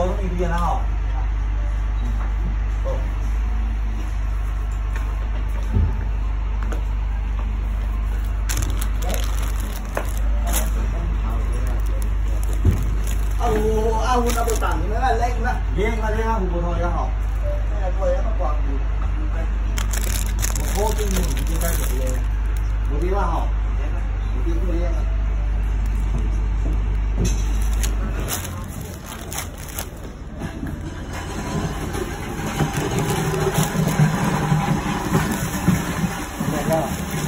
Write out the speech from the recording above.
ต้องมีเอาเอาหุ่เอาไปต่างนี่นะเล่นนะเลี้ยงมาเลยครัหุ่นโทอยแล้วหรอแม่ตัวแล้วก็กางอยู่โคตรจริงจริงใจหมดเลยรู้ดีว่าหรอ Yeah.